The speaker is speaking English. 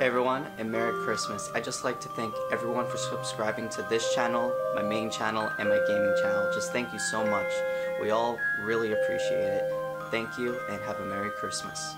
Hey everyone, and Merry Christmas. I'd just like to thank everyone for subscribing to this channel, my main channel, and my gaming channel. Just thank you so much. We all really appreciate it. Thank you, and have a Merry Christmas.